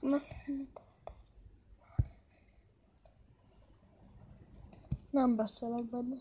Messze. Nem beszélek benned.